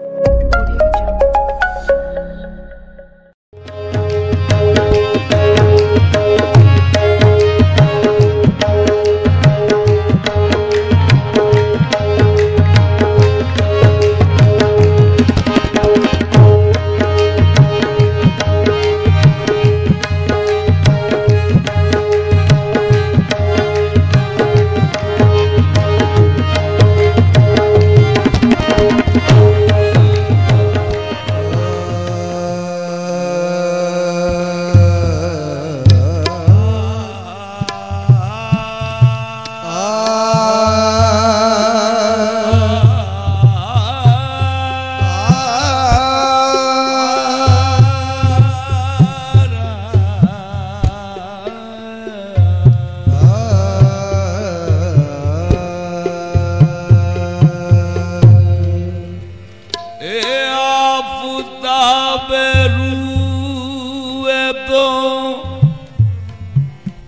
you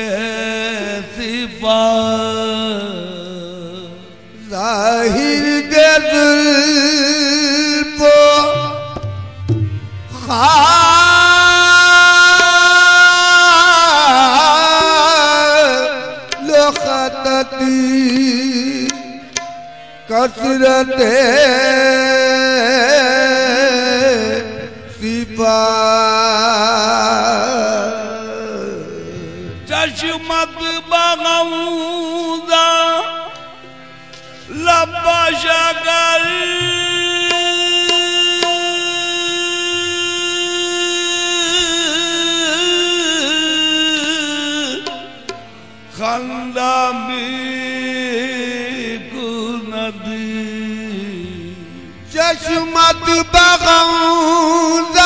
कसरत है सिफा जाहिर दे जुल्फो खालो खतती कसरत सिपा açmadı bağavda Labbaşa gel چشمت بغاوند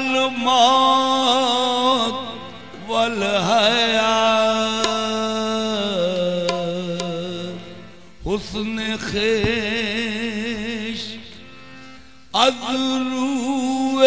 الموت والحياة حسن خيش أذروه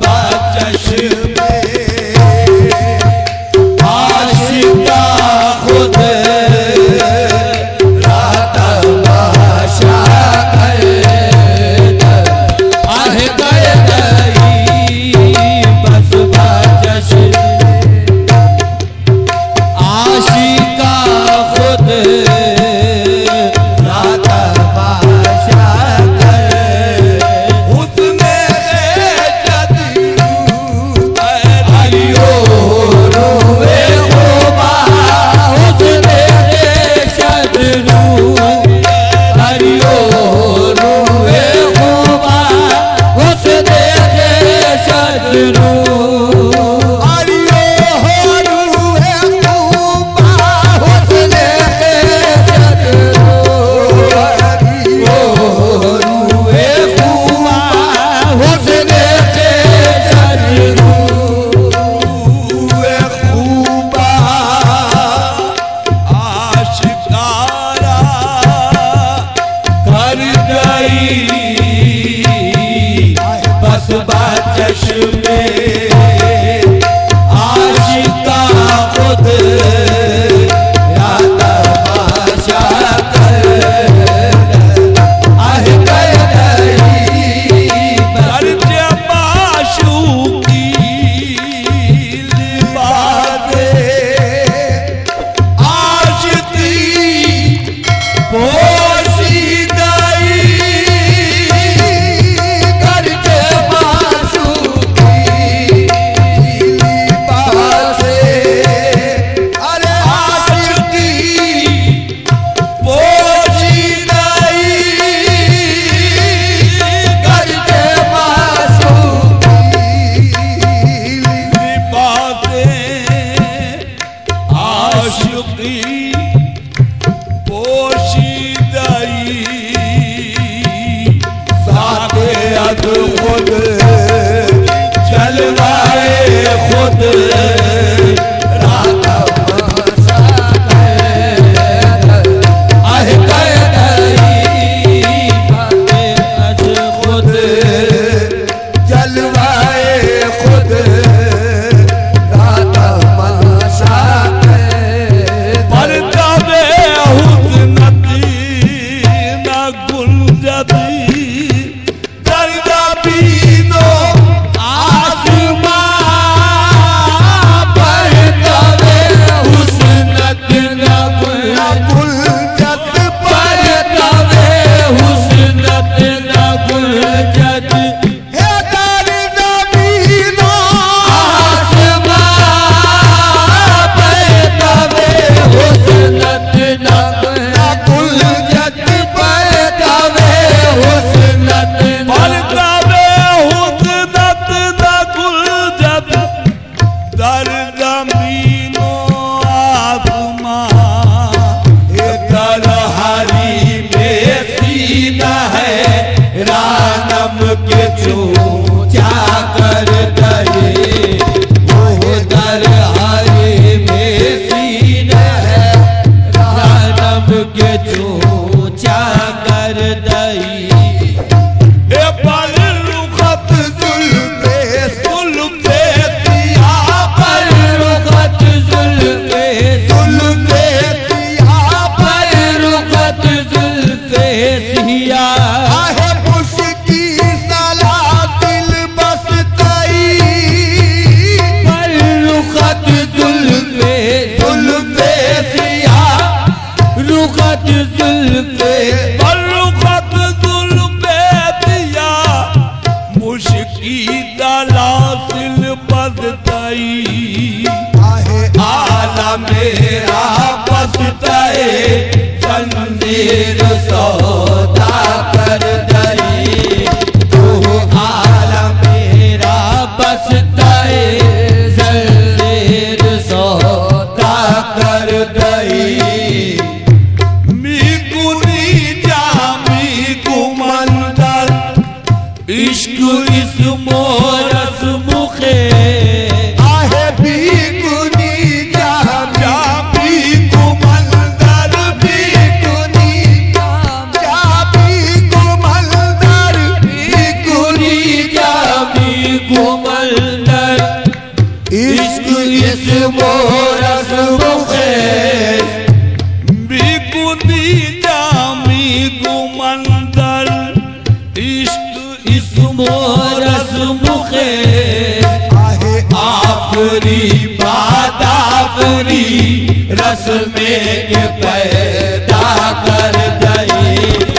بابا تشيب Jesús. पसत जनमेर सौदा बस में पैदा कर दई